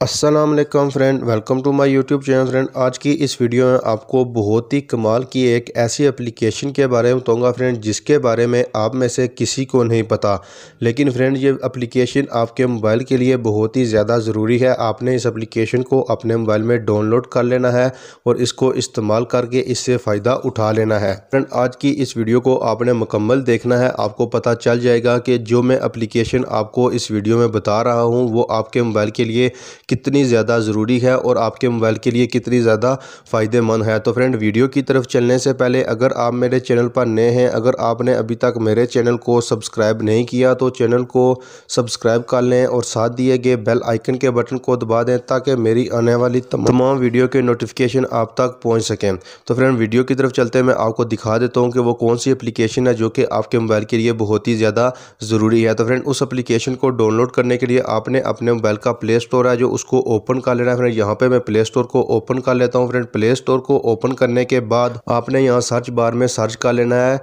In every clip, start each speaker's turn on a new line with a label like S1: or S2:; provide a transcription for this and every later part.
S1: वालेकुम friend, welcome to my YouTube channel friend. आज की इस वीडियो में आपको बहुत ही कमाल की एक ऐसी एप्लीकेशन के बारे में बताऊँगा फ्रेंड, जिसके बारे में आप में से किसी को नहीं पता। लेकिन फ्रेंड, ये एप्लीकेशन आपके मोबाइल के लिए बहुत ही ज़्यादा ज़रूरी है। आपने इस एप्लीकेशन को अपने मोबाइल में डाउनलोड कर लेना है और इसको इस्तेमाल करके इससे फ़ायदा उठा लेना है। फ्रेंड, आज की इस वीडियो को आपने मुकम्मल देखना है। आपको पता चल जाएगा कि जो मैं अप्लीकेशन आपको इस वीडियो में बता रहा हूँ, वो आपके मोबाइल के लिए कितनी ज़्यादा ज़रूरी है और आपके मोबाइल के लिए कितनी ज़्यादा फ़ायदेमंद है। तो फ्रेंड, वीडियो की तरफ़ चलने से पहले अगर आप मेरे चैनल पर नए हैं, अगर आपने अभी तक मेरे चैनल को सब्सक्राइब नहीं किया तो चैनल को सब्सक्राइब कर लें और साथ दिए गए बेल आइकन के बटन को दबा दें ताकि मेरी आने वाली तमाम वीडियो के नोटिफिकेशन आप तक पहुँच सकें। तो फ्रेंड, वीडियो की तरफ़ चलते मैं आपको दिखा देता हूँ कि वो कौन सी अप्लीकेशन है जो कि आपके मोबाइल के लिए बहुत ही ज़्यादा ज़रूरी है। तो फ्रेंड, उस अप्लीकेशन को डाउनलोड करने के लिए आपने अपने मोबाइल का प्ले स्टोर है, जो उसको ओपन कर लेना है। फ्रेंड, यहाँ पे मैं प्ले स्टोर को ओपन कर लेता हूँ। फ्रेंड प्ले स्टोर को ओपन करने के बाद आपने यहाँ सर्च बार में सर्च कर लेना है।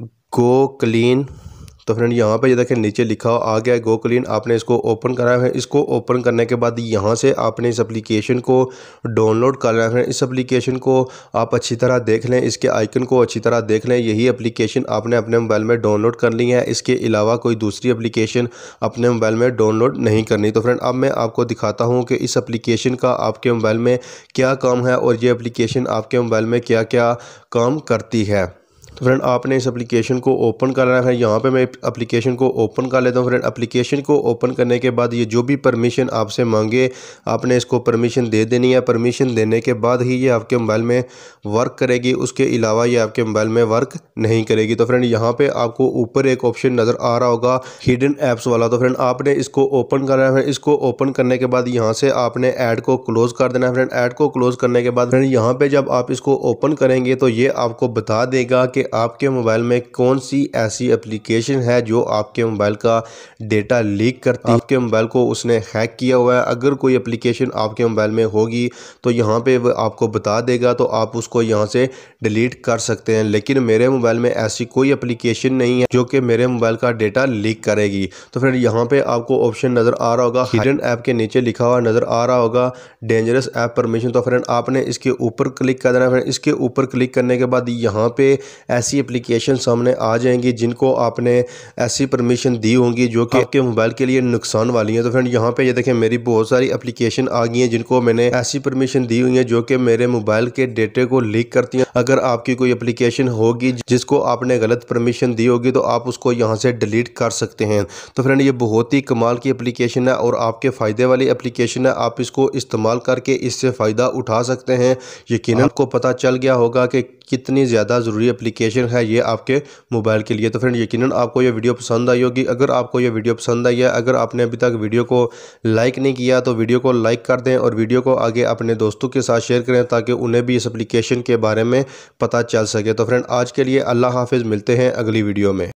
S1: गो क्लीन तो फ्रेंड, यहाँ पे ये देखें, नीचे लिखा आ गया गो क्लीन आपने इसको ओपन करा है। इसको ओपन करने के बाद यहाँ से आपने इस एप्लीकेशन को डाउनलोड कर लेना है इस एप्लीकेशन को आप अच्छी तरह देख लें, इसके आइकन को अच्छी तरह देख लें। यही एप्लीकेशन आपने अपने मोबाइल में डाउनलोड कर ली है। इसके अलावा कोई दूसरी एप्लीकेशन अपने मोबाइल में डाउनलोड नहीं करनी। तो फ्रेंड, अब मैं आपको दिखाता हूँ कि इस एप्लीकेशन का आपके मोबाइल में क्या काम है और ये एप्लीकेशन आपके मोबाइल में क्या क्या काम करती है। तो फ्रेंड, आपने इस एप्लीकेशन को ओपन करना है। यहाँ पे मैं एप्लीकेशन को ओपन कर लेता हूँ। फ्रेंड एप्लीकेशन को ओपन करने के बाद ये जो भी परमिशन आपसे मांगे, आपने इसको परमिशन दे देनी है। परमिशन देने के बाद ही ये आपके मोबाइल में वर्क करेगी। उसके अलावा ये आपके मोबाइल में वर्क नहीं करेगी। तो फ्रेंड, यहाँ पर आपको ऊपर एक ऑप्शन नज़र आ रहा होगा हिडन ऐप्स वाला। तो फ्रेंड, आपने इसको ओपन करना है। इसको ओपन करने के बाद यहाँ से आपने ऐड को क्लोज़ कर देना है। फ्रेंड ऐड को क्लोज़ करने के बाद, फ्रेंड, यहाँ पर जब आप इसको ओपन करेंगे तो ये आपको बता देगा कि आपके मोबाइल में कौन सी ऐसी एप्लीकेशन है जो आपके मोबाइल का डेटा लीक करती है? आपके मोबाइल को उसने हैक किया हुआ है। अगर कोई एप्लीकेशन आपके मोबाइल में होगी तो यहाँ पे आपको बता देगा तो आप उसको यहाँ से डिलीट कर सकते हैं। लेकिन मेरे मोबाइल में ऐसी कोई एप्लीकेशन नहीं है जो कि मेरे मोबाइल का डेटा लीक करेगी। तो फिर यहाँ पे आपको ऑप्शन नज़र आ रहा होगा। हिडन ऐप के नीचे लिखा हुआ नज़र आ रहा होगा। डेंजरस ऐप परमिशन तो फ्रेंड आपने इसके ऊपर क्लिक कर देना। फ्रेंड इसके ऊपर क्लिक करने के बाद यहाँ पे ऐसी एप्लीकेशन सामने आ जाएँगी जिनको आपने ऐसी परमिशन दी होंगी जो कि आपके मोबाइल के लिए नुकसान वाली हैं। तो फ्रेंड यहाँ पे ये देखें, मेरी बहुत सारी एप्लीकेशन आ गई हैं जिनको मैंने ऐसी परमिशन दी हुई है जो कि मेरे मोबाइल के डेटे को लीक करती हैं। अगर आपकी कोई एप्लीकेशन होगी जिसको आपने गलत परमिशन दी होगी तो आप उसको यहाँ से डिलीट कर सकते हैं। तो फ्रेंड ये बहुत ही कमाल की एप्लीकेशन है और आपके फ़ायदे वाली एप्लीकेशन है। आप इसको इस्तेमाल करके इससे फ़ायदा उठा सकते हैं। यकीन आपको पता चल गया होगा कि कितनी ज़्यादा ज़रूरी एप्लीकेशन है ये आपके मोबाइल के लिए। तो फ्रेंड यकीन आपको ये वीडियो पसंद आई होगी। अगर आपको ये वीडियो पसंद आई है, अगर आपने अभी तक वीडियो को लाइक नहीं किया तो वीडियो को लाइक कर दें और वीडियो को आगे अपने दोस्तों के साथ शेयर करें ताकि उन्हें भी इस एप्लीकेशन के बारे में पता चल सके। तो फ्रेंड आज के लिए अल्लाह हाफिज़, मिलते हैं अगली वीडियो में।